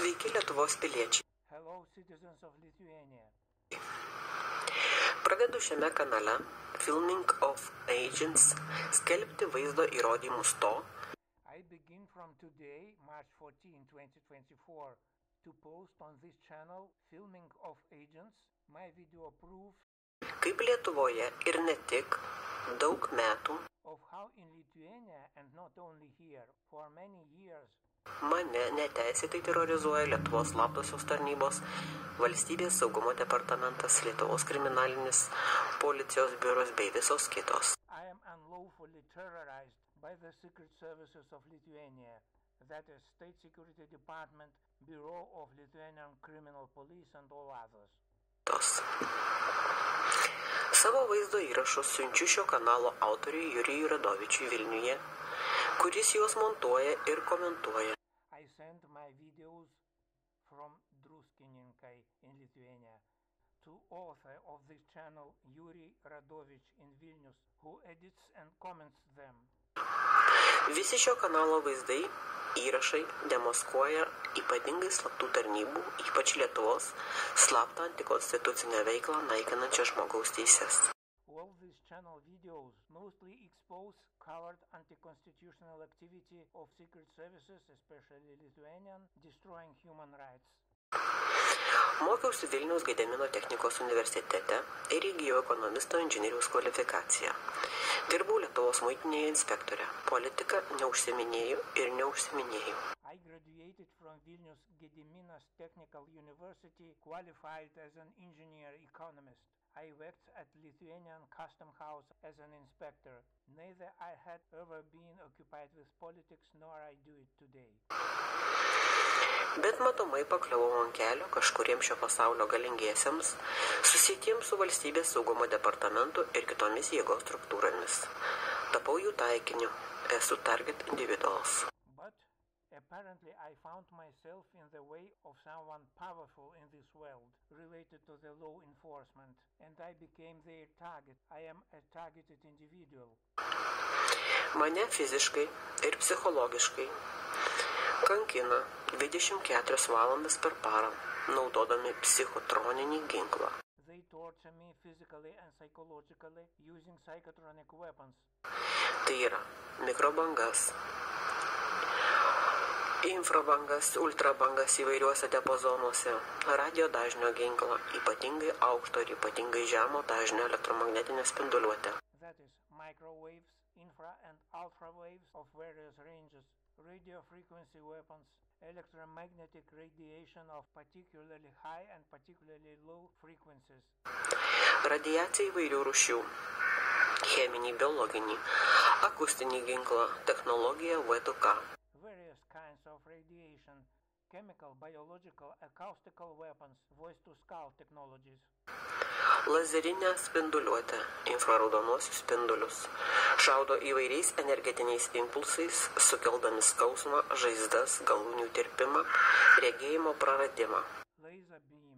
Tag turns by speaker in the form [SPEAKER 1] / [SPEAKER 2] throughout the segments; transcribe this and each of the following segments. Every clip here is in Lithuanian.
[SPEAKER 1] Sveiki Lietuvos piliečiai.
[SPEAKER 2] Hello, citizens of Lithuania.
[SPEAKER 1] Pradedu šiame kanale Filming of Agents skelbti vaizdo įrodymus to,
[SPEAKER 2] I begin from today, March 14, 2024, to post on this channel filming of agents, my video proof
[SPEAKER 1] kaip Lietuvoje ir ne tik daug metų
[SPEAKER 2] of how in Lithuania and not only here, for many years,
[SPEAKER 1] mane neteisėtai terrorizuoja Lietuvos slaptosios tarnybos, valstybės saugumo departamentas, Lietuvos kriminalinis policijos biuros bei visos kitos.
[SPEAKER 2] By the secret services of Lithuania, that is State Security Department, Bureau of Lithuanian Criminal Police and all others.
[SPEAKER 1] Tos. Savo vaizdo įrašus siunčiu šio kanalo autoriui Jurijui Radovičiui Vilniuje, kuris juos montuoja ir komentuoja.
[SPEAKER 2] Send my videos from Druskininkai in Lithuania to author of this channel Yuri Radovich in Vilnius who edits and comments them.
[SPEAKER 1] Visi šio kanalo vaizdai, įrašai demaskuoja ypatingai slaptų tarnybų, ypač Lietuvos, slaptą antikonstitucinę veiklą naikinančią žmogaus teises.
[SPEAKER 2] All these channel videos mostly expose covert anti-constitutional activity of secret services, especially Lithuanian, destroying human rights.
[SPEAKER 1] Mokiausi Vilniaus Gedemino technikos universitete ir įgyjau ekonomisto inžinieriaus kvalifikaciją. Dirbau Lietuvos muitinėje inspektorė. Politika neužsiminėjau ir neužsiminėjau.
[SPEAKER 2] I graduated from Vilnius Gediminas Technical University, qualified as an engineer economist. I worked at Lithuanian Custom House as an inspector. Neither I had ever been occupied with politics nor I do it today.
[SPEAKER 1] Bet matomai pakliuvau ant kelio kažkuriems šio pasaulio galingiesiems, susitiems su valstybės saugumo departamentu ir kitomis jėgos struktūromis. Tapau jų taikiniu. Esu target individuals.
[SPEAKER 2] Apparently I found myself in the way of someone powerful in this world related to the law enforcement and I became their target. I am a targeted individual.
[SPEAKER 1] Mane fiziškai ir psichologiškai kankina 24 valandas per parą, naudodami psichotroninį ginklą.
[SPEAKER 2] They torture me physically and psychologically using psychotronic weapons.
[SPEAKER 1] Tai yra mikrobangas, infrabangas, ultrabangas įvairiuose diapazonuose, radio dažnio ginklą, ypatingai aukšto ir ypatingai žemo dažnio elektromagnetinę spinduliuotę.
[SPEAKER 2] Radio frequency weapons, electromagnetic radiation of particularly high and particularly low frequencies.
[SPEAKER 1] Radiacija įvairių rušių - cheminį, biologinį, akustinį ginklą, technologiją V2K.
[SPEAKER 2] Radiation, chemical, biological, acoustical weapons, voice to skull technologies.
[SPEAKER 1] lazerinę spinduliuotę, infraraudonuosius spindulius. Šaudo įvairiais energetiniais impulsais, sukeldami skausmą, žaizdas, galūnių tirpimą, regėjimo praradimą.
[SPEAKER 2] Laser infrared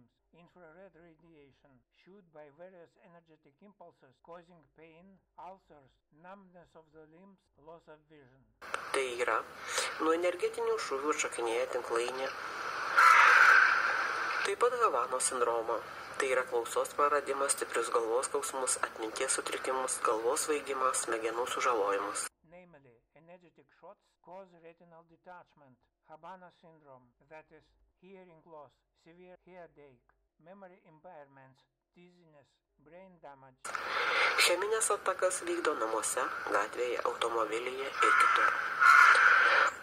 [SPEAKER 2] shoot by various energetic impulses, causing pain, ulcers, numbness of the limbs, loss of vision.
[SPEAKER 1] Tai yra, nuo energetinių šūvių atšakinėja tinklainė. Taip pat Havano sindromo. Tai yra klausos praradimas, stiprius galvos skausmus, atminties sutrikimus, galvos vaigimą, smegenų sužalojimus.
[SPEAKER 2] Namely, energetic shots cause retinal detachment, Habana syndrome, that is, hearing loss, severe headache, memory impairments.
[SPEAKER 1] Cheminės atakas vykdo namuose, gatvėje, automobilyje ir kitur.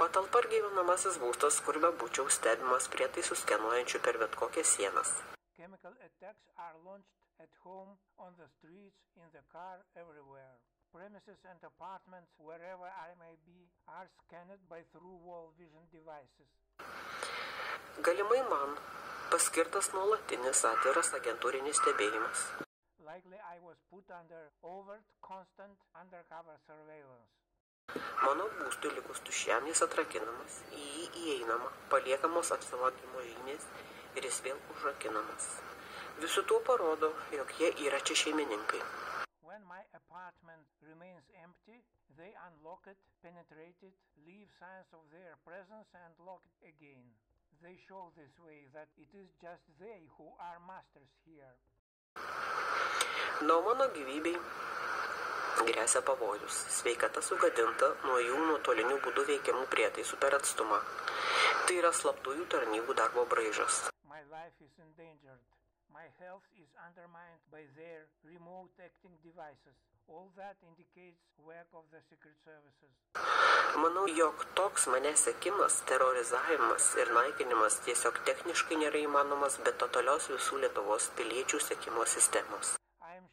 [SPEAKER 1] Patalpa ir gyvenamasis būstas, kur be būčiau stebimas prietaisų skenuojančių per bet kokias sienas.
[SPEAKER 2] Chemical attacks are launched at home, on the streets, in the car, everywhere. Premises and apartments, wherever I may be,
[SPEAKER 1] Galimai man paskirtas nuolatinis atviras agentūrinis stebėjimas. Mano būstui likus tušiam jis atrakinamas, į jį įeinama, paliekamos apsivagimo žymės ir jis vėl užrakinamas. Visų tuo parodo, jog jie yra čia šeimininkai.
[SPEAKER 2] When my apartment remains empty, they unlock it, penetrate it, leave signs of their presence, and lock it again. They show this way that it is just they who are masters here.
[SPEAKER 1] Nuo mano gyvybei grėsia pavojus. Sveikata sugadinta nuo jų nuotolinių būdų veikiamų prietaisų per atstumą. Tai yra slaptųjų tarnybų darbo braižas.
[SPEAKER 2] My life is endangered. My health is undermined by their remote acting devices.
[SPEAKER 1] Manau, jog toks manęs sekimas, terrorizavimas ir naikinimas tiesiog techniškai nėra įmanomas be totalios visų Lietuvos piliečių sekimo sistemos.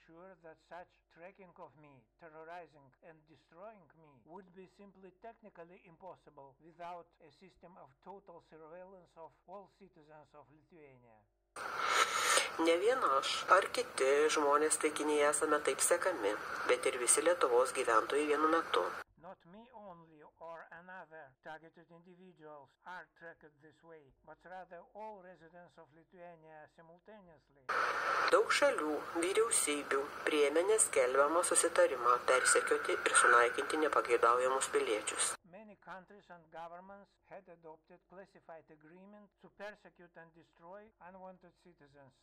[SPEAKER 2] Sure that such tracking of me, terrorizing and destroying me would be simply technically impossible without a system of total surveillance of all citizens of Lithuania.
[SPEAKER 1] Ne vien aš ar kiti žmonės taikiniai esame taip sekami, bet ir visi Lietuvos gyventojai vienu metu.
[SPEAKER 2] Not me only or another targeted individuals are tracked this way, but rather all residents of Lithuania simultaneously.
[SPEAKER 1] Daug šalių, vyriausybių priėmė neskelbiamą susitarimą persekioti ir sunaikinti nepageidaujamus piliečius.
[SPEAKER 2] Many countries and governments had adopted classified agreement to persecute and destroy unwanted citizens.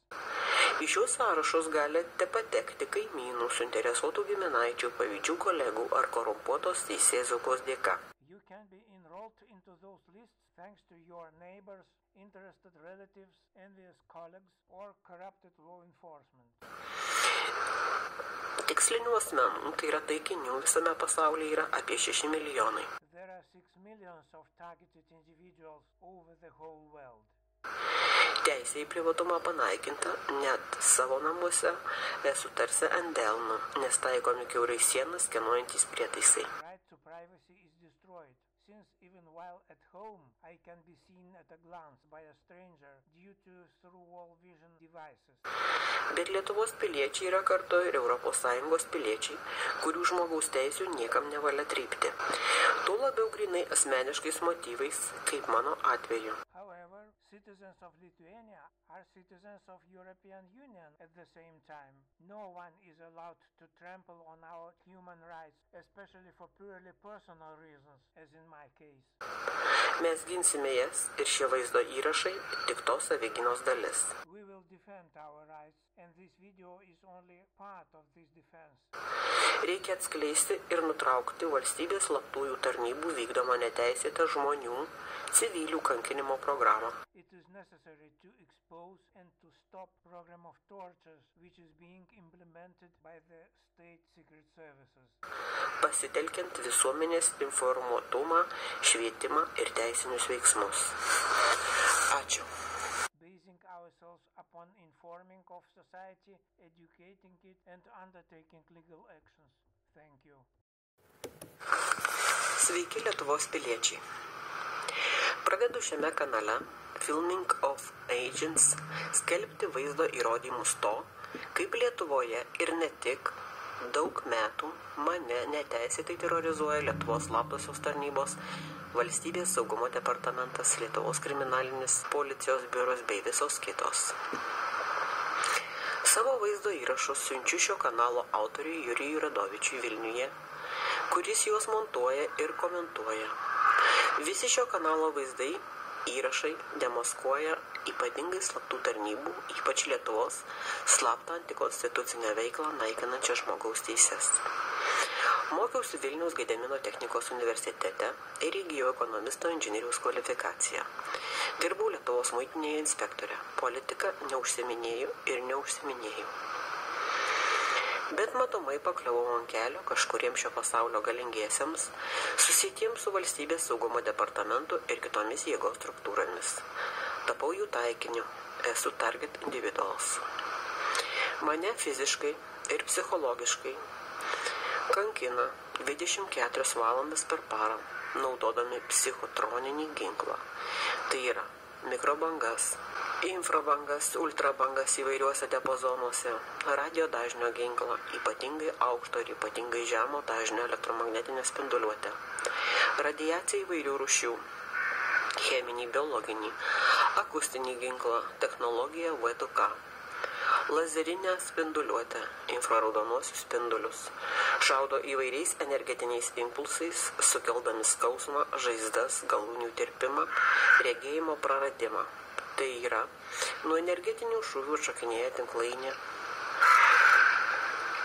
[SPEAKER 1] Į šios sąrašus galite patekti kaimynų, suinteresuotų giminaičių, pavydžių kolegų ar korumpuotos teisėsaugos dėka.
[SPEAKER 2] You can be enrolled into those lists thanks to your neighbors, interested relatives, envious colleagues, or corrupted law enforcement.
[SPEAKER 1] Tikslinių asmenų, tai yra taikinių visame pasaulyje yra apie 6 milijonai.
[SPEAKER 2] There are 6 millions of targeted individuals over the whole world.
[SPEAKER 1] Teisė į privatumą panaikinta, net savo namuose esu tarsi ant delno, nes taikomi kiaurai sienas skenuojantis prietaisai.
[SPEAKER 2] Right since even while at home I can be seen at a glance by a stranger due to through-wall vision devices.
[SPEAKER 1] Bet Lietuvos piliečiai yra kartu ir ES piliečiai, kurių žmogaus teisų niekam nevalia trypti. Tuo labiau grinai asmeniškais motyvais, kaip mano atveju.
[SPEAKER 2] However, citizens of Lithuania are citizens of European Union at the same time. No one is allowed to trample on our human rights, especially for purely personal reasons, as in my case.
[SPEAKER 1] Mes ginsime jas ir šie vaizdo įrašai tik tos savyginos dalis.
[SPEAKER 2] We will defend our rights, and this video is only part of this defense.
[SPEAKER 1] Reikia atskleisti ir nutraukti valstybės slaptųjų tarnybų vykdomą neteisėtą žmonių, civilių kankinimo programą.
[SPEAKER 2] It is necessary to expose and to stop program of tortures which is being implemented by the state secret services.
[SPEAKER 1] pasitelkiant visuomenės informuotumą, švietimą ir teisinius veiksmus. Ačiū.
[SPEAKER 2] Basing ourselves upon informing of society, educating it, and undertaking legal actions. Thank you.
[SPEAKER 1] Sveiki Lietuvos piliečiai. Pradedu šiame kanale Filming of Agents skelbti vaizdo įrodymus to, kaip Lietuvoje ir ne tik daug metų mane neteisėtai terrorizuoja Lietuvos slaptosios tarnybos, valstybės saugumo departamentas, Lietuvos kriminalinis policijos biuros bei visos kitos. Savo vaizdo įrašus siunčiu šio kanalo autoriui Jurijui Radovičiui Vilniuje, kuris juos montuoja ir komentuoja. Visi šio kanalo vaizdai, įrašai demaskuoja ypatingai slaptų tarnybų, ypač Lietuvos, slaptą antikonstitucinę veiklą naikinančią žmogaus teises. Mokiausi Vilniaus Gedemino technikos universitete ir įgyjau ekonomisto inžinieriaus kvalifikaciją. Dirbau Lietuvos muitinėje inspektorė. Politika neužsiminėjau ir neužsiminėjau. Bet matomai pakliuvau ant kelio kažkuriems šio pasaulio galingiesiems, susitiems su valstybės saugumo departamentu ir kitomis jėgos struktūromis. Tapau jų taikiniu, esu target individuals. Mane fiziškai ir psichologiškai kankina 24 valandas per parą, naudodami psichotroninį ginklą. Tai yra mikrobangas, infrabangas, ultrabangas įvairiuose diapazonuose, radio dažnio ginklą, ypatingai aukšto ir ypatingai žemo dažnio elektromagnetinę spinduliuotę, radiacija įvairių rušių, cheminį, biologinį, akustinį ginklą, technologiją V2K lazerinę spinduliuotę, infraraudonuosius spindulius, Šaudo įvairiais energetiniais impulsais, sukeldami skausmą, žaizdas, galūnių tirpimą, regėjimo praradimą. Tai yra, nuo energetinių šūvių atšakinėja tinklainė.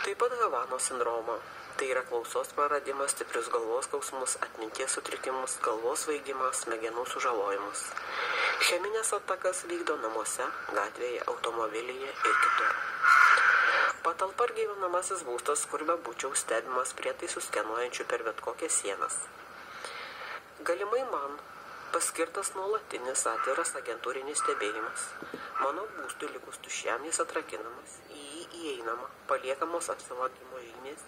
[SPEAKER 1] Taip pat Havano sindromo. Tai yra klausos praradimas, stiprius galvos skausmus, atminties sutrikimus, galvos vaigimas, smegenų sužalojimus. Cheminės atakas vykdo namuose, gatvėje, automobilyje ir kitur. Patalpa ar gyvenamasis būstas, kur be būčiau stebimas prietaisų skenuojančių per bet kokias sienas. Galimai man paskirtas nuolatinis atviras agentūrinis stebėjimas. Mano būstui likus tušiam jis atrakinamas, į jį įeinama, paliekamos apsilankimo žymės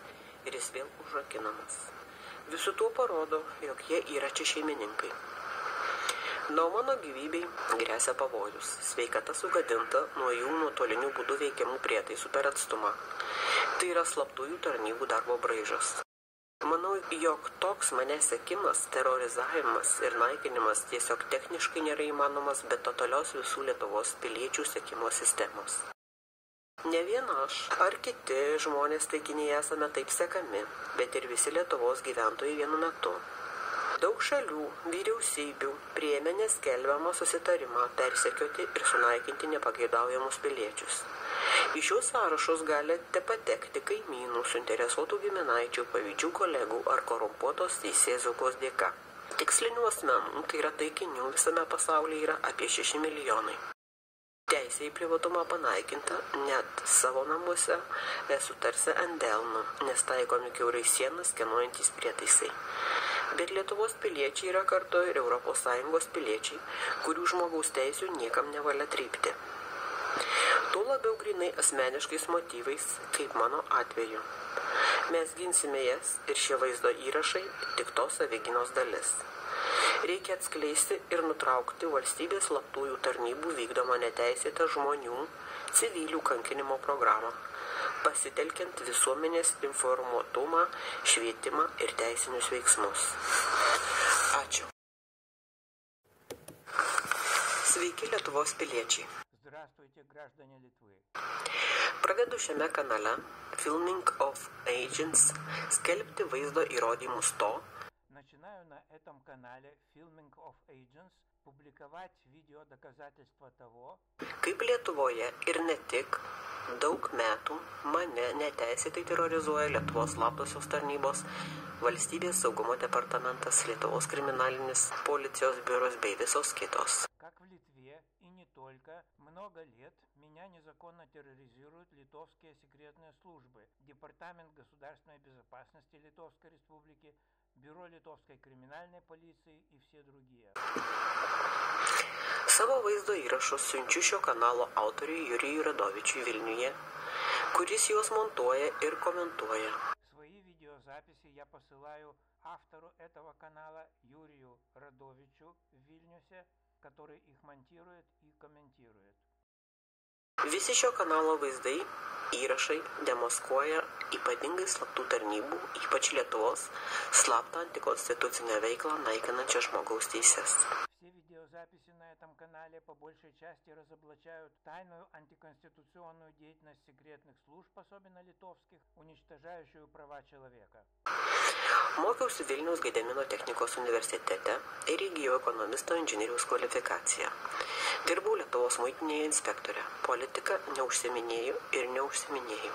[SPEAKER 1] ir jis vėl užrakinamas. Visų tuo parodo, jog jie yra čia šeimininkai. Nuo mano gyvybei grėsia pavojus. Sveikata sugadinta nuo jų nuotolinių būdų veikiamų prietaisų per atstumą. Tai yra slaptųjų tarnybų darbo braižas. Manau, jog toks manęs sekimas, terrorizavimas ir naikinimas tiesiog techniškai nėra įmanomas be totalios visų Lietuvos piliečių sekimo sistemos. Ne vien aš ar kiti žmonės taikiniai esame taip sekami, bet ir visi Lietuvos gyventojai vienu metu. Daug šalių, vyriausybių priėmė neskelbiamą susitarimą persekioti ir sunaikinti nepageidaujamus piliečius. Į šios sąrašus galite patekti kaimynų, suinteresuotų giminaičių, pavydžių kolegų ar korumpuotos teisėsaugos dėka. Tikslinių asmenų, tai yra taikinių visame pasaulyje yra apie 6 milijonai. Teisė į privatumą panaikinta, net savo namuose esu tarsi ant delno, nes taikomi kiaurai sienas skenuojantis prietaisai bet Lietuvos piliečiai yra kartu ir ES piliečiai, kurių žmogaus teisų niekam nevalia trypti. Tuo labiau grinai asmeniškais motyvais, kaip mano atveju. Mes ginsime jas ir šie vaizdo įrašai tik tos savyginos dalis. Reikia atskleisti ir nutraukti valstybės slaptųjų tarnybų vykdomą neteisėtą žmonių, civilių kankinimo programą pasitelkiant visuomenės informuotumą, švietimą ir teisinius veiksmus. Ačiū. Sveiki Lietuvos piliečiai.
[SPEAKER 2] Здравствуйте, граждане Литвы.
[SPEAKER 1] Pradedu šiame kanale Filming of Agents skelbti vaizdo įrodymus to,
[SPEAKER 2] Начинаю на этом канале Filming of Agents публиковать видео доказательства того,
[SPEAKER 1] kaip Lietuvoje ir ne tik daug metų mane neteisėtai terrorizuoja Lietuvos slaptosios tarnybos, valstybės saugumo departamentas, Lietuvos kriminalinis policijos biuros bei visos kitos.
[SPEAKER 2] как в Литве и не только много лет меня незаконно терроризируют литовские секретные службы, Департамент государственной безопасности Литовской Республики, Бюро Литовской криминальной полиции и все другие.
[SPEAKER 1] Savo vaizdo įrašus siunčiu šio kanalo autoriui Jurijui Radovičiui Vilniuje, kuris juos montuoja ir komentuoja.
[SPEAKER 2] Свои видеозаписи я посылаю автору этого канала Юрию Радовичу в Вильнюсе, который их монтирует и комментирует.
[SPEAKER 1] Visi šio kanalo vaizdai, įrašai demaskuoja ypatingai slaptų tarnybų, ypač Lietuvos, slaptą antikonstitucinę veiklą naikinančią žmogaus teises.
[SPEAKER 2] Все видеозаписи на этом канале по большей части разоблачают тайную антиконституционную деятельность секретных служб, особенно литовских, уничтожающую права человека.
[SPEAKER 1] Mokiausi Vilniaus Gedemino technikos universitete ir įgyjau ekonomisto inžinieriaus kvalifikaciją. Dirbau Lietuvos muitinėje inspektorė. Politika neužsiminėjau ir neužsiminėjau.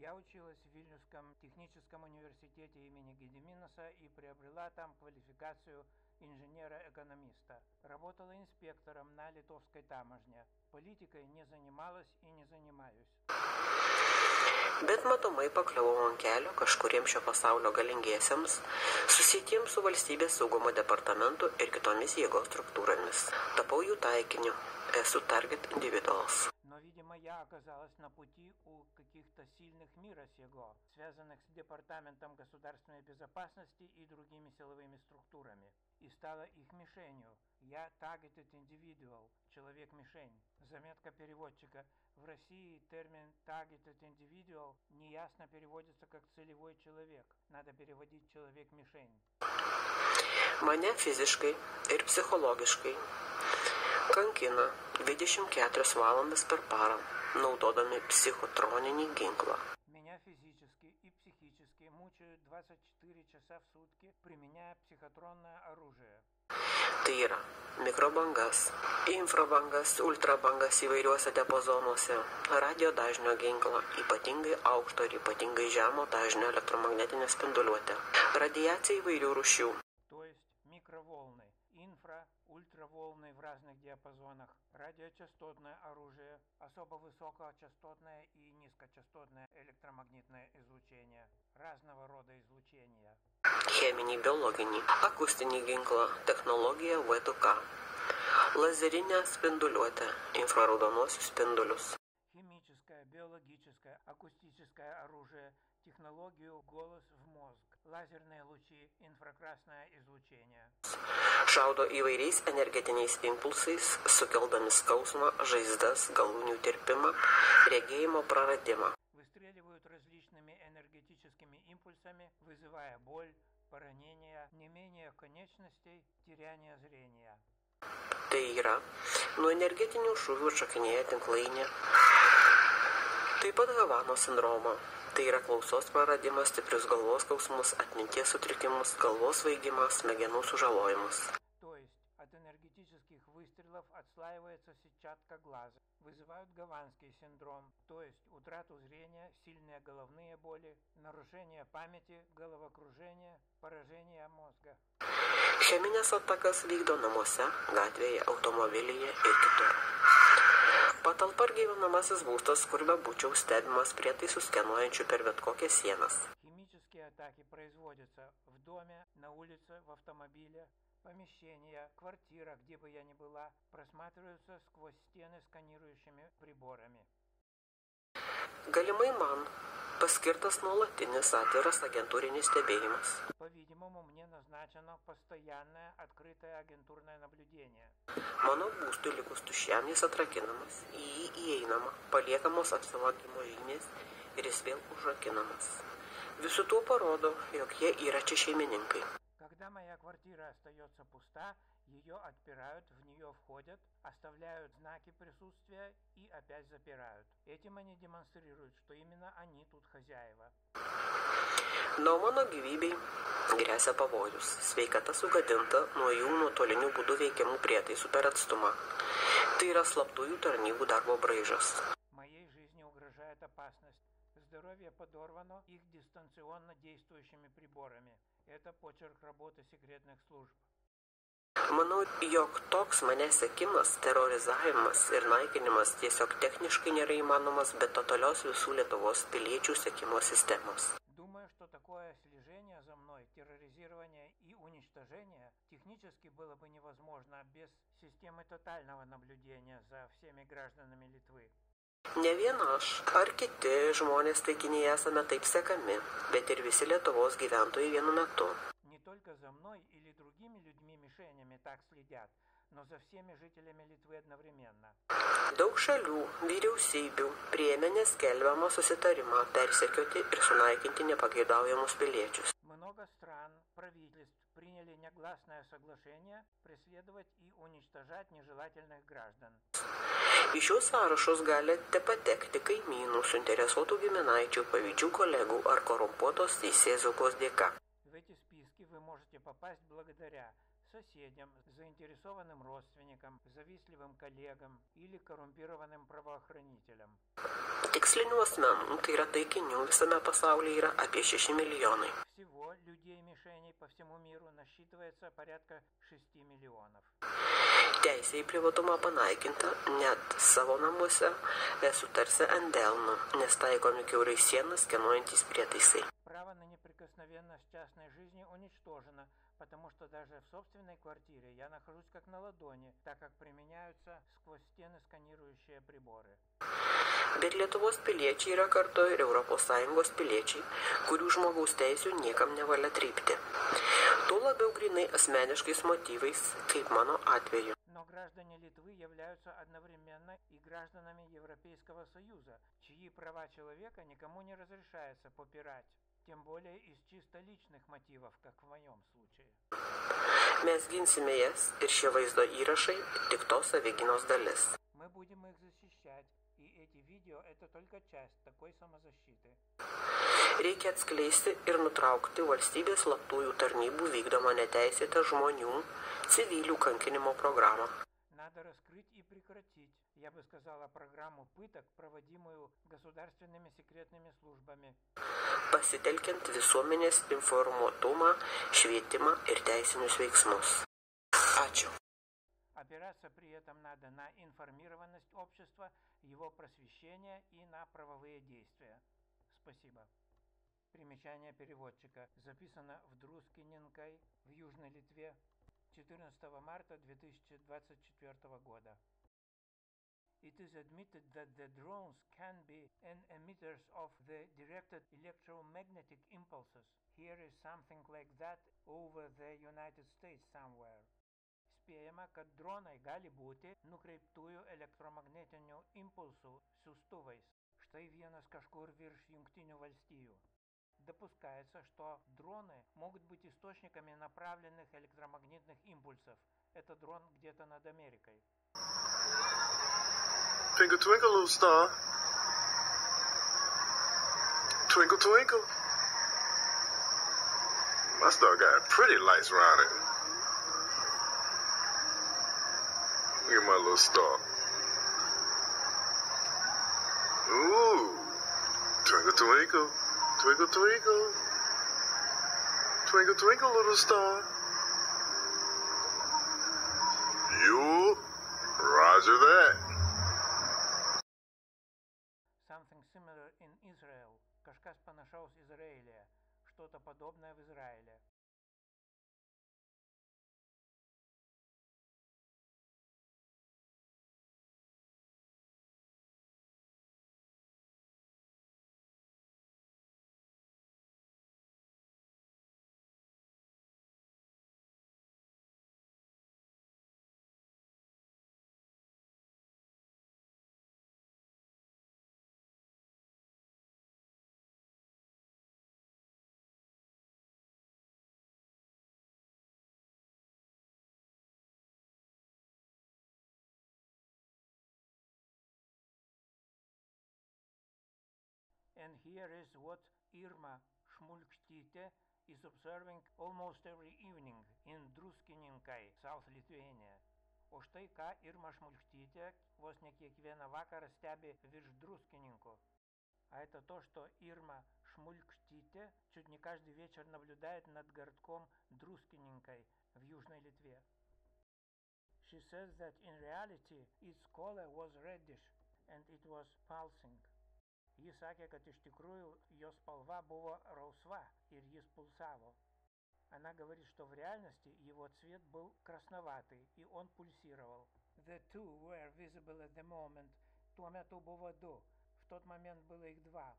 [SPEAKER 2] Я училась в Вильнюсском техническом университете имени Гедеминоса и приобрела там квалификацию инженера-экономиста. Работала инспектором на литовской таможне. Политикой не занималась и не занимаюсь.
[SPEAKER 1] Bet matomai pakliuvau ant kelio kažkuriems šio pasaulio galingiesiems, susitiems su valstybės saugumo departamentu ir kitomis jėgos struktūromis. Tapau jų taikiniu. Esu target individuals.
[SPEAKER 2] Но, видимо, я оказалась на пути у каких-то сильных мира сего, связанных с Департаментом государственной безопасности и другими силовыми структурами, и стала их мишенью. Я targeted individual, человек-мишень. Заметка переводчика. В России термин targeted individual неясно переводится как целевой человек. Надо переводить человек-мишень.
[SPEAKER 1] Mane fiziškai ir psichologiškai kankina 24 valandas per parą, naudodami psichotroninį ginklą.
[SPEAKER 2] Меня физически и психически мучают часа в сутки, применяя психотронное оружие.
[SPEAKER 1] Tai yra mikrobangas, infrabangas, ultrabangas įvairiuose diapazonuose, radio dažnio ginklą, ypatingai aukšto ir ypatingai žemo dažnio elektromagnetinę spinduliuotę, radiaciją įvairių rušių,
[SPEAKER 2] разных диапазонах, радиочастотное оружие, особо высокочастотное и низкочастотное электромагнитное излучение, разного рода излучения.
[SPEAKER 1] cheminį, biologinį, akustinį ginklą, technologiją V2K, lazerinę spinduliuotę, infraraudonosius spindulius.
[SPEAKER 2] Химическое, биологическое, акустическое оружие, технологию голос в мозг, лазерные лучи, инфракрасное излучение.
[SPEAKER 1] Šaudo įvairiais energetiniais impulsais, sukeldami skausmą, žaizdas, galūnių tirpimą, regėjimo praradimą.
[SPEAKER 2] Выстреливают различными энергетическими импульсами, вызывая боль, поранения, не менее конечностей, теряние зрения.
[SPEAKER 1] Tai yra, nuo energetinių šūvių atšakinėja tinklainė. Taip pat Havano sindroma. Tai yra klausos praradimas, stiprius galvos skausmus, atminties sutrikimus, galvos vaigimą, smegenų sužalojimus.
[SPEAKER 2] Выстрелов отслаивается сетчатка глаза, вызывают гаванский синдром, то есть утрату зрения, сильные головные боли, нарушение памяти, головокружение, поражение мозга.
[SPEAKER 1] Cheminės atakas vykdo namuose, gatvėje, automobilyje ir kitur. Patalpa ar gyvenamasis būstas, kur be būčiau stebimas prietaisų skenuojančių per bet kokias sienas.
[SPEAKER 2] Химические атаки производятся в доме, на улице, в автомобиле, помещения, квартира, где бы я ни была, просматриваются сквозь стены сканирующими приборами.
[SPEAKER 1] Galimai man paskirtas nuolatinis atviras agentūrinis stebėjimas.
[SPEAKER 2] По-видимому, мне назначено постоянное открытое агентурное наблюдение.
[SPEAKER 1] Mano būstui likus tuščiam jis atrakinamas, į jį įeinama, paliekamos apsilankimo žymės ir jis vėl užrakinamas. Visų tuo parodo, jog jie yra čia šeimininkai.
[SPEAKER 2] Когда моя квартира остается пуста, ее отпирают, в нее входят, оставляют знаки присутствия и опять запирают. Этим они демонстрируют, что именно они тут хозяева.
[SPEAKER 1] Na, o mano gyvybei grėsia pavojus. Sveikata sugadinta nuo jų nuotolinių būdų veikiamų prietaisų per atstumą. Tai yra slaptųjų tarnybų darbo braižas.
[SPEAKER 2] Моей жизни угрожает опасность. Здоровье подорвано их дистанционно действующими приборами. Это почерк работы секретных служб.
[SPEAKER 1] Manau, jog toks manęs sekimas, terrorizavimas ir naikinimas tiesiog techniškai nėra įmanomas be totalios visų Lietuvos piliečių sekimo sistemos.
[SPEAKER 2] Думаю, что такое слежение за мной, терроризирование и уничтожение технически было бы невозможно без системы тотального наблюдения за всеми гражданами Литвы.
[SPEAKER 1] Ne vien aš ar kiti žmonės taikiniai esame taip sekami, bet ir visi Lietuvos gyventojai vienu metu.
[SPEAKER 2] Не только за мной или другими людьми-мишенями так следят, но за всеми жителями Литвы одновременно.
[SPEAKER 1] Daug šalių, vyriausybių priėmė neskelbiamą susitarimą persekioti ir sunaikinti nepageidaujamus piliečius.
[SPEAKER 2] Много стран, правительств приняли негласное соглашение преследовать и уничтожать нежелательных граждан.
[SPEAKER 1] Į šios sąrašus gali te patekti kaimynų, suinteresuotų giminaičių, pavydžių kolegų ar korumpuotos teisėsaugos dėka.
[SPEAKER 2] В эти списки вы можете попасть благодаря соседям, заинтересованным родственникам, завистливым коллегам или коррумпированным правоохранителям.
[SPEAKER 1] Tikslinių asmenų, tai yra taikinių visame pasaulyje yra apie 6 milijonai.
[SPEAKER 2] Всего людей-мишеней по всему миру насчитывается порядка 6 миллионов.
[SPEAKER 1] Teisė į privatumą panaikinta, net savo namuose esu tarsi ant delno, nes taikomi kiaurai sienas skenuojantis prietaisai.
[SPEAKER 2] Право на неприкосновенность частной жизни уничтожено, потому что даже в собственной квартире я нахожусь как на ладони, так как применяются сквозь стены сканирующие приборы.
[SPEAKER 1] Lietuvos piliečiai yra kartu ir ES piliečiai, kurių žmogaus teisų niekam nevalia trypti. Tuo labiau grinai asmeniškais motyvais, kaip mano atveju.
[SPEAKER 2] Но граждане Литвы являются одновременно и гражданами Европейского Союза, чьи права человека никому не разрешается попирать, тем более из чисто личных мотивов, как в моем случае.
[SPEAKER 1] Mes ginsime jas ir šie vaizdo įrašai tik tos savyginos dalis.
[SPEAKER 2] Мы будем их защищать, и эти видео – это только часть такой самозащиты.
[SPEAKER 1] Reikia atskleisti ir nutraukti valstybės slaptųjų tarnybų vykdomą neteisėtą žmonių, civilių kankinimo программу.
[SPEAKER 2] Надо раскрыть и прекратить, я бы сказала, программу пыток, проводимую государственными секретными службами.
[SPEAKER 1] Pasitelkiant visuomenės informuotumą, švietimą ir teisinius veiksmus. Ačiū.
[SPEAKER 2] Опираться при этом надо на информированность общества, его просвещение и на правовые действия. Спасибо. Примечание переводчика. Записано в Друскиненкой в Южной Литве 14 марта 2024 года. It is admitted that the drones can be an emitters of the directed electromagnetic impulses. Here is something like that over the United States somewhere. Spėjama, kad dronai gali būti nukreiptųjų elektromagnetinių impulsų siūstuvais. Štai vienas kažkur virš Junktinių valstijų. Допускается, что дроны могут быть источниками направленных электромагнитных импульсов. Это дрон где-то над Америкой.
[SPEAKER 3] Twinkle, twinkle, little star. Twinkle, twinkle. My star got pretty lights around it. Look at my little star. Ooh. Twinkle, twinkle. Twinkle, twinkle. Twinkle, twinkle, little star. You. Roger that.
[SPEAKER 2] Что-то подобное в Израиле. And here is what Irma Shmulkštite is observing almost every evening in Druskininkai, South Lithuania. O štai ką Irma Šmulkštytė vos ne kiekvieną vakarą stebi virš druskininkų. А это то, что Ирма Шмулькштите чуть не каждый вечер наблюдает над городком Друскиненкой в Южной Литве. She says that in reality its color was reddish and it was pulsing. Ji sakė, kad iš tikrųjų jo spalва buvo раусва ir jis pulsavo. Она говорит, что в реальности его цвет был красноватый, и он пульсировал. The two were visible at the moment. Tuo metu buvo du. В тот момент было их два.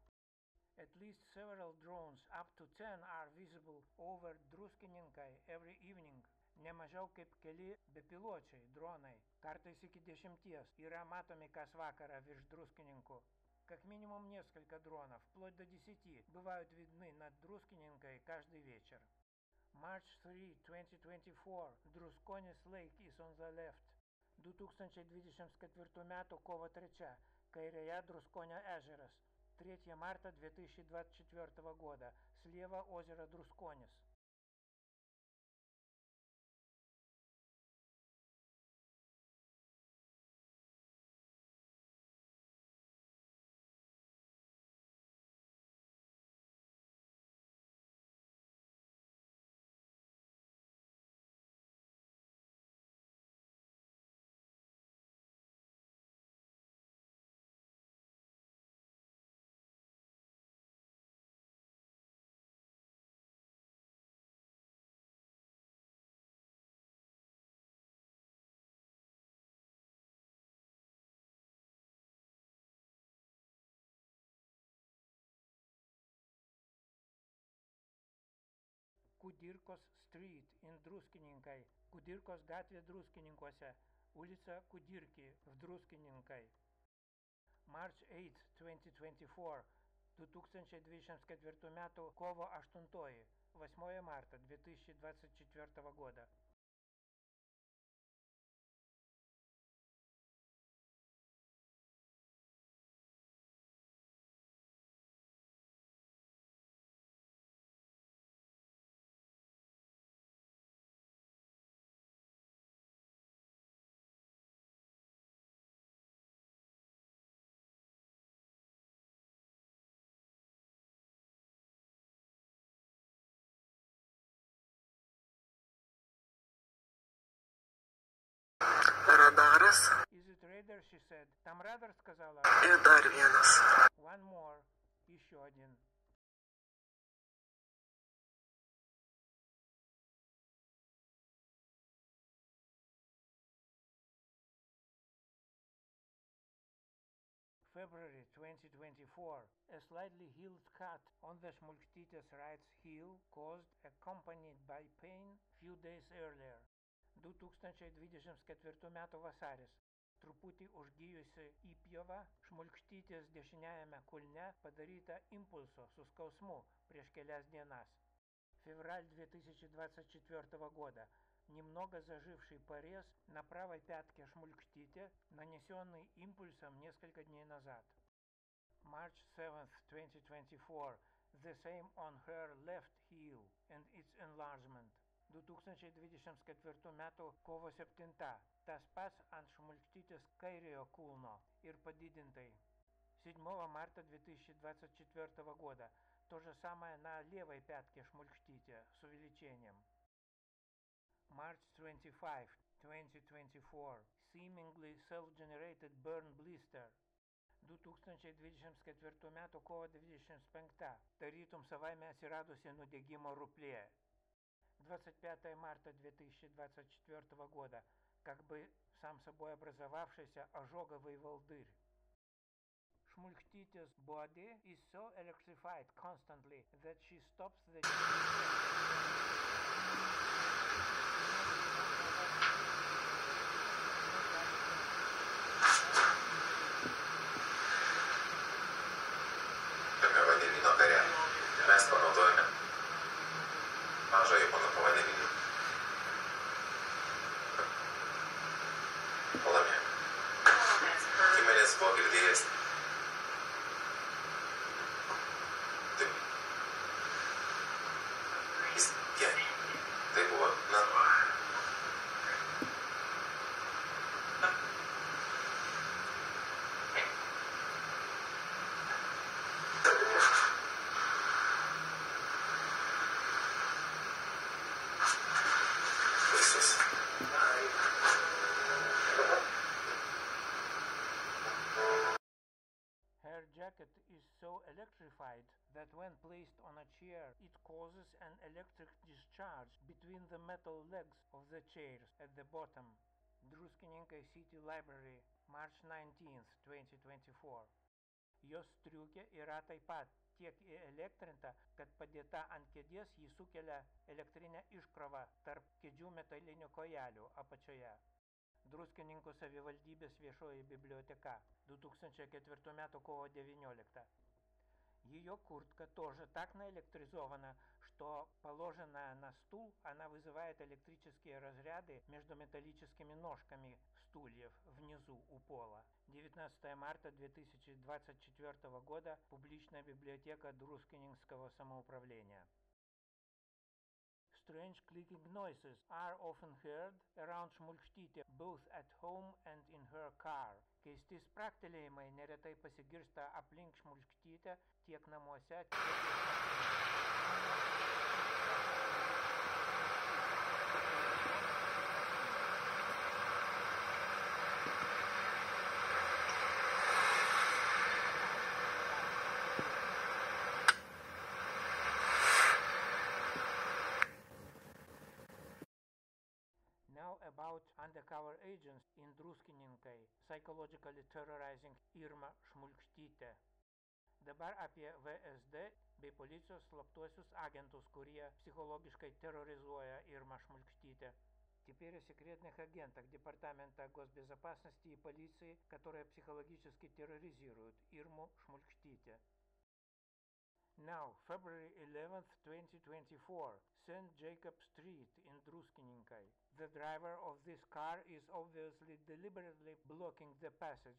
[SPEAKER 2] At least several drones, up to ten, are visible over Druskininkai every evening. Nemažiau kaip keli bepiločiai dronai, kartais iki dešimties, yra matomi kas vakarą virš druskininkų. Как минимум несколько дронов, вплоть до десяти, бывают видны над Друскиненкой каждый вечер. March 3, 2024, Druskonis Lake is on the left. 2024 metų kovo 3, kairėje Druskonio ežeras. 3 марта 2024 года, слева озеро Друсконис. Kudirkos Street in Druskininkai, Kudirkos gatvė Druskininkuose, ulica Kudirki в Druskininkai. March 8, 2024, 2024 metų kovo 8, 8 марта 2024 года.
[SPEAKER 1] Ir dar vienas.
[SPEAKER 2] One more. Еще один. February 2024, a slightly healed cut on the Schmulktites right heel caused accompanied by pain few days earlier. 2024 m. vasaris. Truputį užgyjusi įpjova Šmulkštytės dešiniajame kulne padaryta impulso su skausmu prieš kelias dienas. Февраль 2024 года. Немного заживший порез на правой пятке Шмулькштите, нанесенный импульсом несколько дней назад. March 7, 2024. The same on her left heel and its enlargement. 2024 m. kovo 7. Tas pats ant Šmulkštitės kairiojo kulno ir padidintai. 7 марта 2024 года. То же самое на левой пятке Шмулькштите с увеличением. March 25, 2024. Seemingly self-generated burn blister. 2024 m. kovo 25. Tarytum savaime atsiradusi nudegimo ruplė. 25 марта 2024 года. Как бы сам собой образовавшийся ожоговый волдырь. Schmulktites body is so electrified constantly that she stops the between the metal legs of the chairs at the bottom. Druskininkai City Library, March 19th, 2024. Jos striukė yra taip pat tiek įelektrinta, kad padėta ant kėdės jį sukelia elektrinę iškrovą tarp kėdžių metalinių kojelių apačioje. Druskininkų savivaldybės viešoji библиотека 2004 м. kovo 19. Ее куртка тоже так наэлектризована, что положенная на стул, она вызывает электрические разряды между металлическими ножками стульев внизу у пола. 19 марта 2024 года. Публичная библиотека Друскинингского самоуправления. Strange clicking noises are often heard around Šmulkštytė, both at home and in her car. Keisti spraktelėjimai neretai pasigirsta aplink Šmulkštytę tiek namuose, tiek Now about undercover agents in Druskininkai, psychologically terrorizing Irma Šmulkštytė. Dabar apie VSD bei policijos slaptuosius агентус, kurie психологически терроризуя Ирма Шмулькштите. Теперь о секретных агентах Департамента госбезопасности и полиции, которые психологически терроризируют Ирму Шмулькштите. Now, February 11th, 2024, St. Jacob Street in Druskininkai. The driver of this car is obviously deliberately blocking the passage.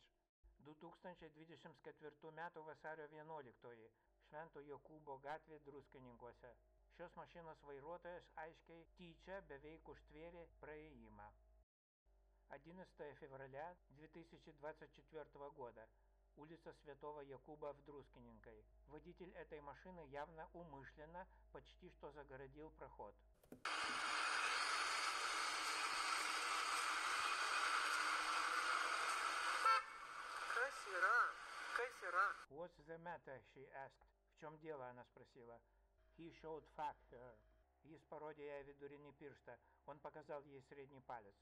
[SPEAKER 2] 2024 m. vasario 11. Švento Jokūbo gatvė Druskininkuose. Šios mašinos vairuotojas aiškiai tyčia beveik užtvėrė praėjimą. 11 февраля 2024 года. Улица Святого Якуба в Друскиненкой. Водитель этой машины явно умышленно почти что загородил проход.
[SPEAKER 1] kas yra?
[SPEAKER 2] What's the matter? she asked. В чем дело? Она спросила. He showed fuck her. Jis parodė jai vidurinį pirštą. Он показал ей средний палец.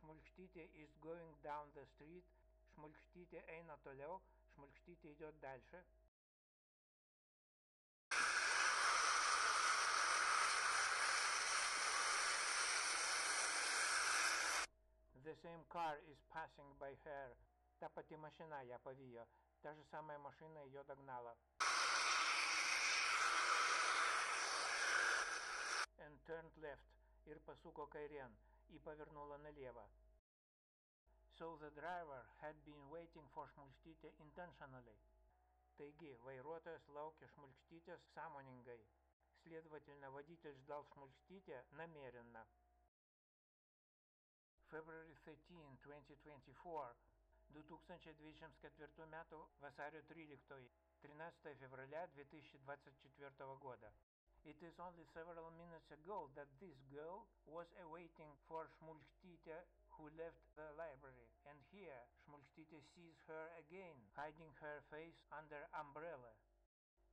[SPEAKER 2] Šmulkštytė is going down the street. Šmulkštytė eina toliau. Šmulkštytė идет дальше. The same car is passing by her. Та пати машина ją pavijo. Та же самая машина ее догнала. And turned left. Ir pasuko kairien. И повернула налево. So the driver had been waiting for Šmulkštytę intentionally. Taigi, vairuotojas laukė Šmulkštytės sąmoningai. Следовательно, водитель ждал Шмульштите намеренно. February 13, 2024, 2024 metų vasario 13, 13 февраля 2024 года. It is only several minutes ago that this girl was awaiting for Shmulchtite who left the library, and here Shmulchtite sees her again, hiding her face under umbrella.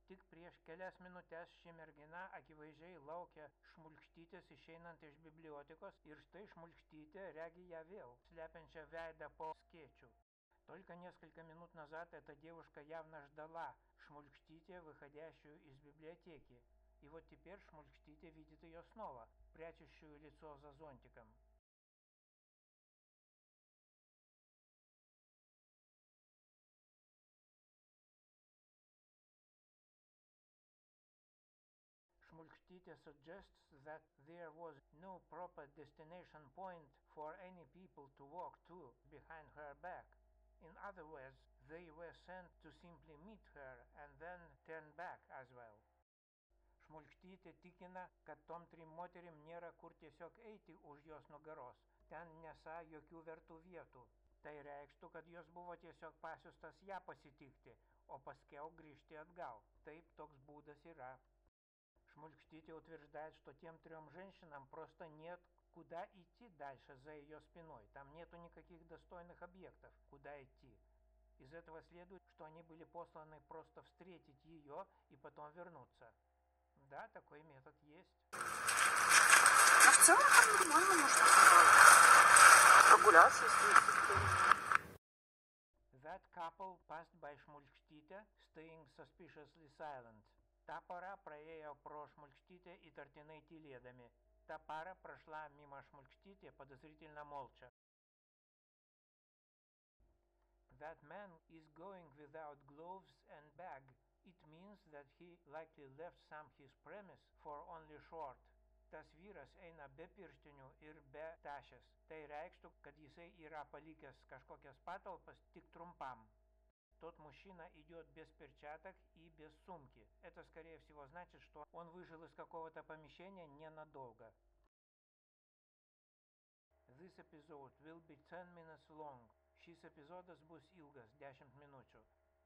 [SPEAKER 2] Tik prieš kelias minutės ši mergina akivaizdžiai laukia šmulkštytės išeinant iš библиотекos ir štai šmulkštytė regi ją vėl, slepiančią вейда по скетчу. Только несколько минут назад эта девушка явно ждала Шмулькштите, выходящую из библиотеки. И вот теперь Шмулькштите видит ее снова, прячущую лицо за зонтиком. Schmulktite suggests that there was no proper destination point for any people to walk to behind her back. In other words, they were sent to simply meet her and then turn back as well. Šmulkštytė tikina, kad tom trim moterim nėra kur tiesiog eiti už jos nugaros. Ten nesa jokių vertų vietų. Tai reikštų, kad jos buvo tiesiog pasiustas ją pasitikti, o paskiau grįžti atgal. Taip toks būdas yra. Шмулькштите утверждает, что тем трем женщинам просто нет куда идти дальше за ее спиной. Там нету никаких достойных объектов, куда идти. Из этого следует, что они были посланы просто встретить ее и потом вернуться. Да, такой метод есть.
[SPEAKER 1] А в целом нормально можно прогуляться, если
[SPEAKER 2] That couple passed by Шмулькштите, staying suspiciously silent. Та пара проėjo pro Шмулькштите įtartinai tylėdami. Та пара прошла мимо Шмулькштите подозрительно молча. That man is going without gloves and bag. It means that he likely left some his premise for only short. Tas vyras eina be pirštinių ir be tašės. Tai reikštų, kad jisai yra palikęs kažkokias patalpas tik trumpam. Тот мужчина идет без перчаток и без сумки. Это, скорее всего, значит, что он выжил из какого-то помещения ненадолго. This episode will be 10 minutes long. Šis epizodas bus ilgas 10 minučių.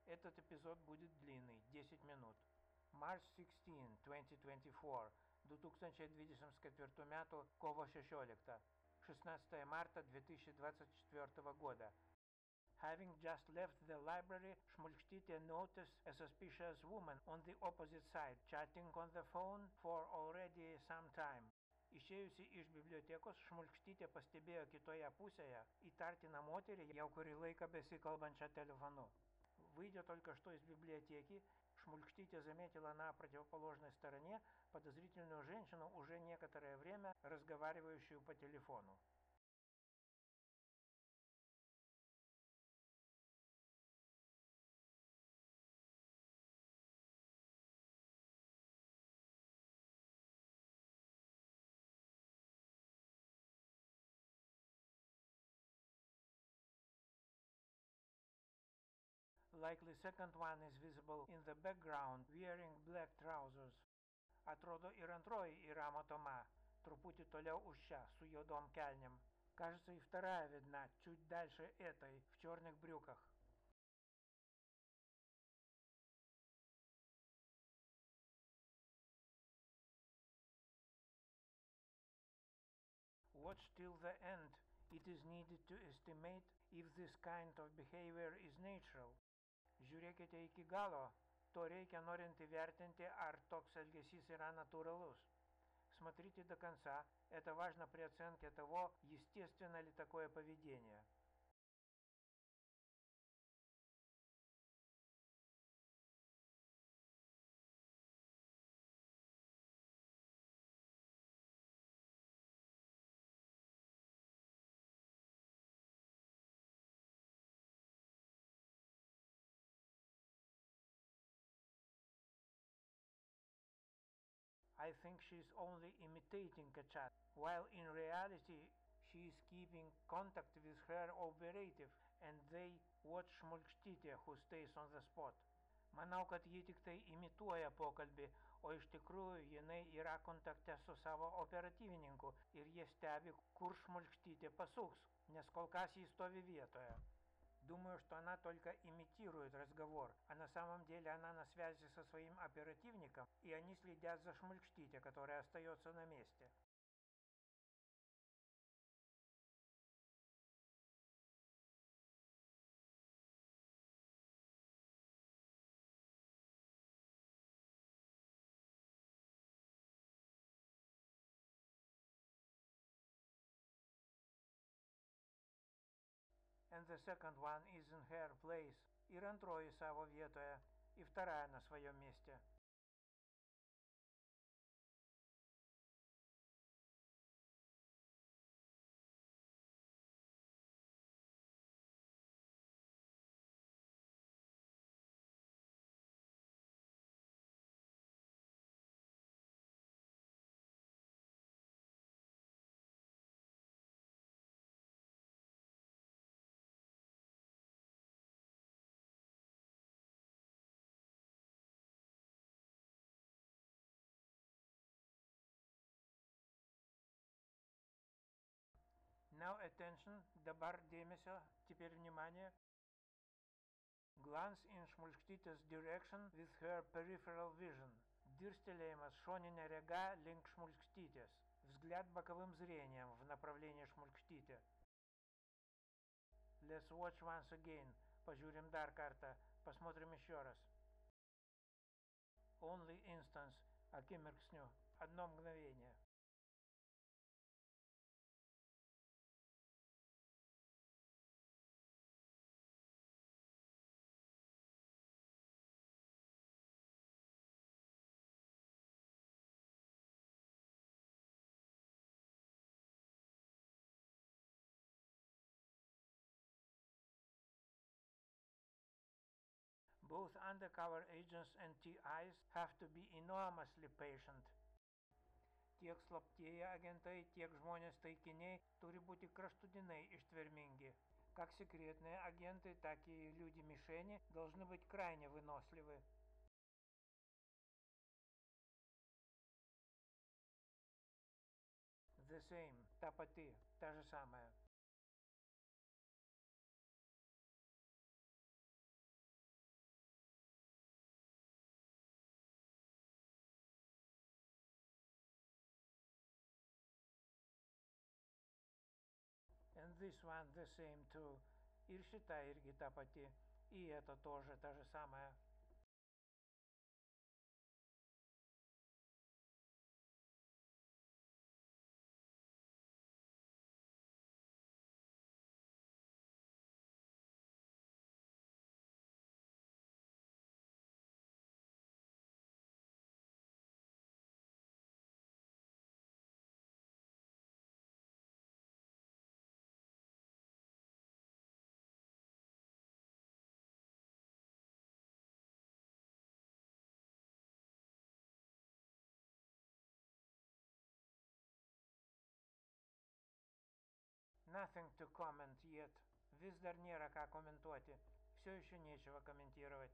[SPEAKER 2] Этот эпизод будет длинный 10 минут. March 16, 2024. 2024 metų kovo 16. 16 marta 2024 года. Having just left the library, Shmulchtite noticed a suspicious woman on the opposite side, chatting on the phone for already some time. Išėjusi iš bibliotekos, Šmulkštytė pastebėjo kitoje pusėje įtartiną moterį, jau kurį laiką besikalbančią телефону. Выйдя только что из библиотеки, Шмулькштите заметила на противоположной стороне подозрительную женщину, уже некоторое время разговаривающую по телефону. likely second one is visible in the background wearing black trousers. Atrodo ir antroji yra matoma, трупути толя уща с уедом кельнем. Кажется, и вторая видна, чуть дальше этой, в черных брюках. Watch till the end. It is needed to estimate if this kind of behavior is natural. Žiūrėkite iki galo, to reikia norint įvertinti, ar toks elgesys yra натуралус. Смотрите до конца, это важно при оценке того, естественно ли такое поведение. Think she is only imitating a chat, while in reality she is keeping contact with her operative and they watch Šmulkštytė, who stays on the spot. Manau, kad ji tik tai imituoja pokalbį, o iš tikrųjų jinai yra kontakte su savo operatyvininku ir jie stebi, kur Šmulkštytė pasuks, nes kol kas jis stovi vietoje. Думаю, что она только имитирует разговор, а на самом деле она на связи со своим оперативником, и они следят за Шмулькштите, который остается на месте. The second one is in her place, antroji savo vietoje, и вторая на своем месте. Now attention, dabar dėmesio, теперь внимание. Glance in Šmulkštytės direction with her peripheral vision. Диrstelėjimas šoninė rega link Šmulkštytės. Взгляд боковым зрением в направлении Шмулькштите. Let's watch once again. Пожурим дар карта. Посмотрим еще раз. Only instance. Акимирксню. Одно мгновение. Both undercover agents and TIs have to be enormously patient. Tiek slaptieji agentai, tiek žmonės taikiniai turi būti kraštutinai ištверminги. Как секретные агенты, так и люди-мишени должны быть крайне выносливы. The same, та пати, та же самая. This one the same too. Ir šita irgi ta pati. И это тоже та же самая. Nothing to comment yet. Dar nėra ką komentuoti. Все еще нечего комментировать.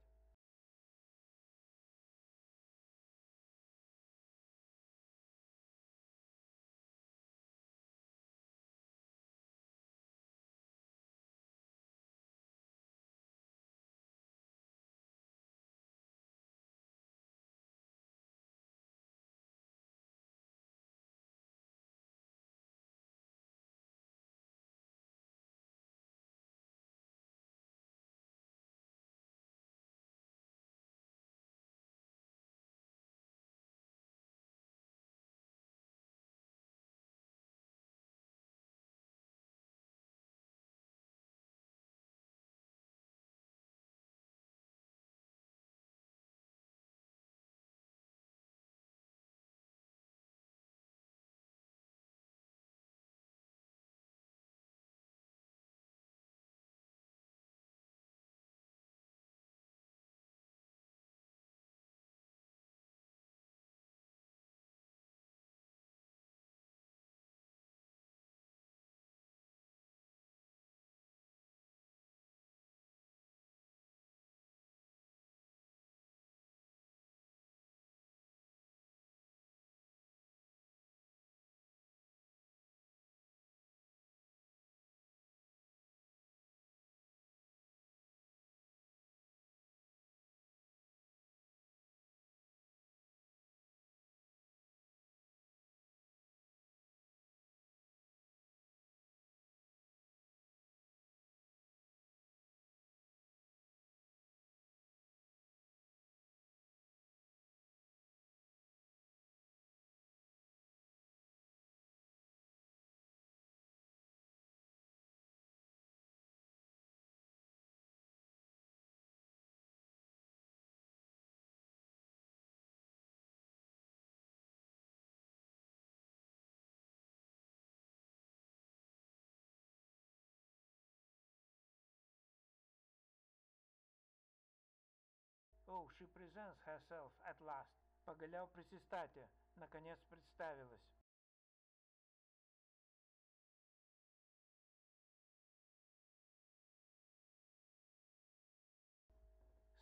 [SPEAKER 2] Oh, she presents herself at last. Поголял присистате, наконец представилась.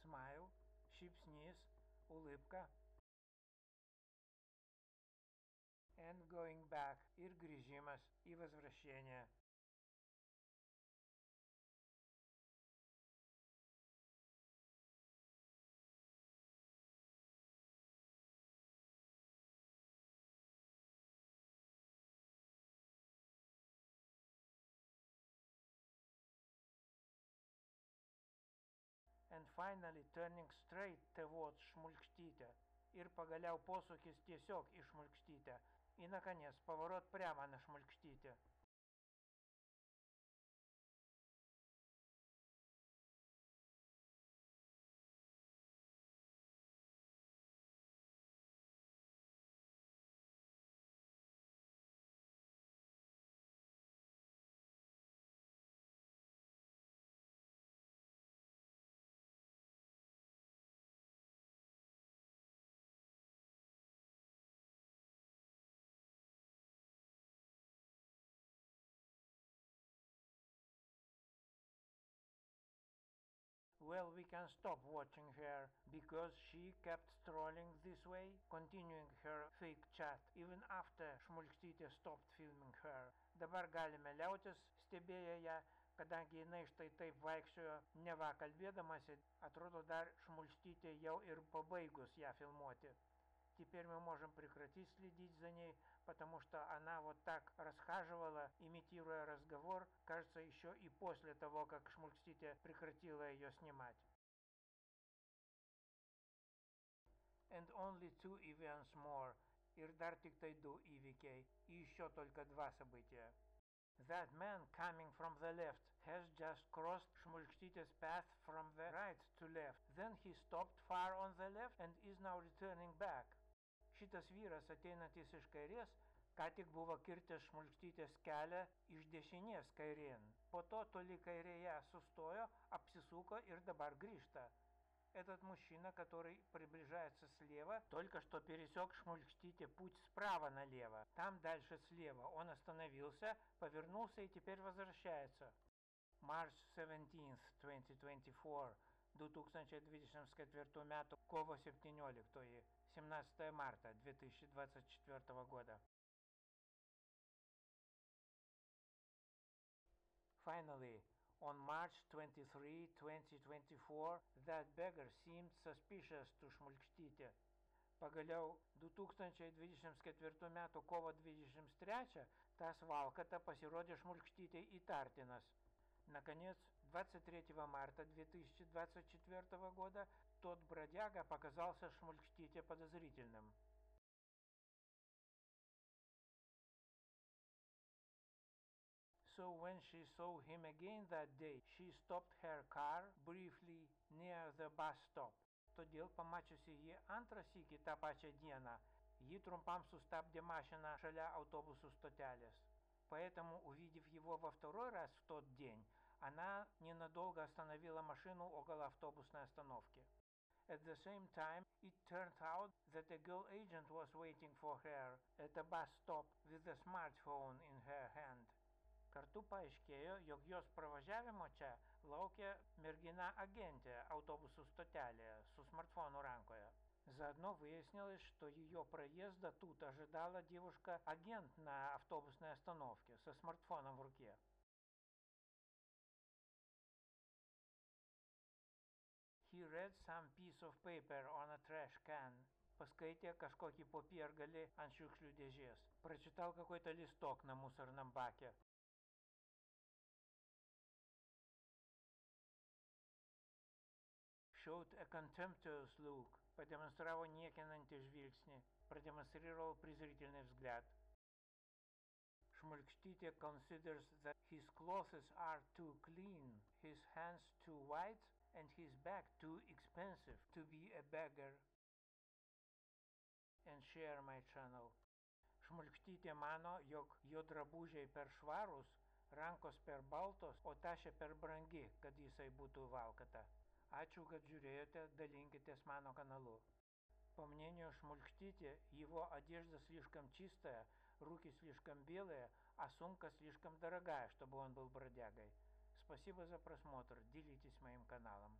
[SPEAKER 2] Smile, sheep sneeze, улыбка. And going back, grįžimas, и возвращение. finally turning straight towards Шмулькштите. Ir pagaliau posūkis tiesiog į Šmulkštytę. И, наконец, поворот прямо на Шмулькштите. Well, we can stop watching her because she kept strolling this way, continuing her fake chat even after Šmulkštytė stopped filming her. Dabar galime liautis stebėję ją, kadangi jinai štai taip vaikščiojo, neva kalbėdamasi, atrodo dar Šmulkštytė jau ir pabaigus ją filmuoti. Теперь мы можем прекратить следить за ней, потому что она вот так расхаживала, имитируя разговор, кажется, еще и после того, как Шмулькстите прекратила ее снимать. And only two events more. Tik tai du įvykiai. И еще только два события. That man coming from the left has just crossed Shmulkstite's path from the right to left. Then he stopped far on the left and is now returning back. Šitas vyras ateinantis iš kairės ką tik buvo kirtęs Šmulkštytės kelią iš dešinės kairėn. Po то толи kairėje сустоя, обсисука и dabar гришта. Этот мужчина, который приближается слева, только что пересек Шмульштите путь справа налево. Там дальше слева он остановился, повернулся и теперь возвращается. March 17, 2024, 2024 metų kovo 17, 17 марта 2024 года. Finally, on March 23, 2024, that beggar seemed suspicious to Šmulkštytė. Pagaliau 2024 m. kovo 23 tas Valkata pasirodė Šmulkštytė įtartinas. Наконец, 23 марта 2024 года тот бродяга показался Шмулькштите подозрительным. So when she saw him again that day, she stopped her car briefly near the bus stop. Todėl pamačiusi jį antrą sykį tą pačią dieną, ji trumpам sustabdė машина шаля автобусу стотялес. Поэтому, увидев его во второй раз в тот день, она ненадолго остановила машину около автобусной остановки. At the same time, it turned out that a girl agent was waiting for her at a bus stop with a smartphone in her hand. Kartu paaiškėjo, jog jos pravažiavimo čia laukia mergina агентė автобусу стотяле с смартфоном ранкою. Заодно выяснилось, что ее проезда тут ожидала девушка-агент на автобусной остановке со смартфоном в руке. He read some piece of paper on a trash can. Paskaitė kažkokį popiergalį ant šiukšlių dėžės. Прочитал какой-то листок на мусорном баке. Showed a contemptuous look. Продемонстрировал некинантį žvilgsnį. Продемонстрировал презрительный взгляд. Шмулькштите considers that his clothes are too clean, his hands too white, and his bag too expensive to be a beggar and share my channel. Šmulkštytė mano, jog jo drabužiai per švarūs, rankos per baltos, o tašė per brangi, kad jisai būtų valkata. Ačiū, kad žiūrėjote, dalinkitесь mano каналу. По мнению Шмульхтити, его одежда слишком чистая, руки слишком белые, а сумка слишком дорогая, чтобы он был бродягой. Спасибо за просмотр, делитесь моим каналом.